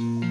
Mm-hmm.